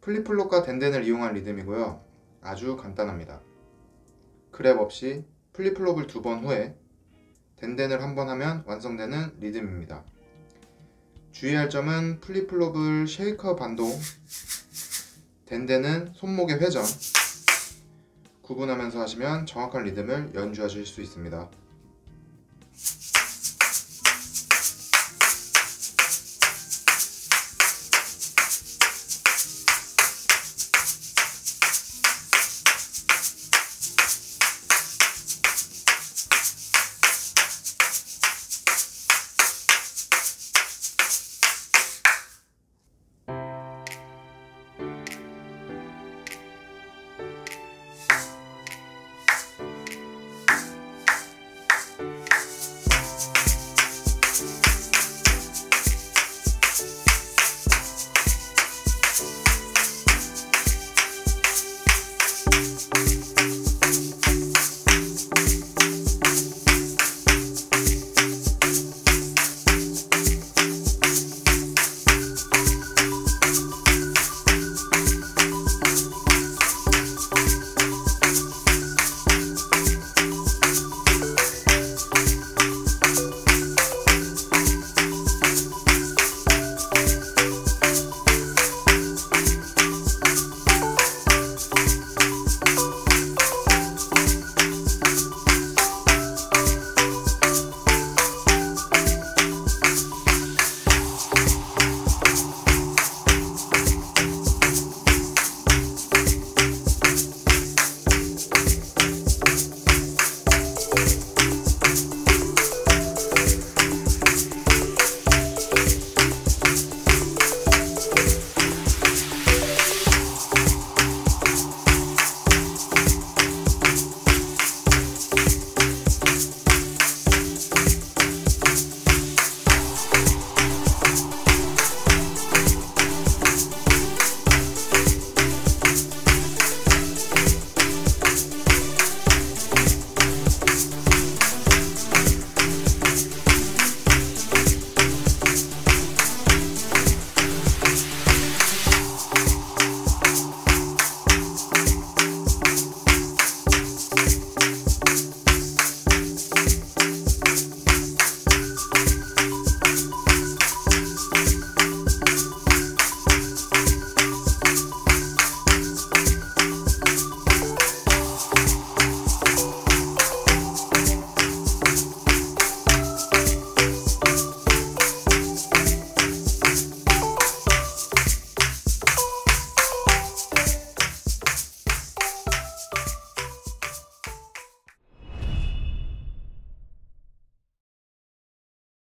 flip flop과 덴덴을 이용한 리듬이고요. 아주 간단합니다. grab 없이 flip flop을 두 번 후에 덴덴을 한 번 하면 완성되는 리듬입니다. 주의할 점은 flip flop을 shaker 반동, 덴덴은 손목의 회전 구분하면서 하시면 정확한 리듬을 연주하실 수 있습니다.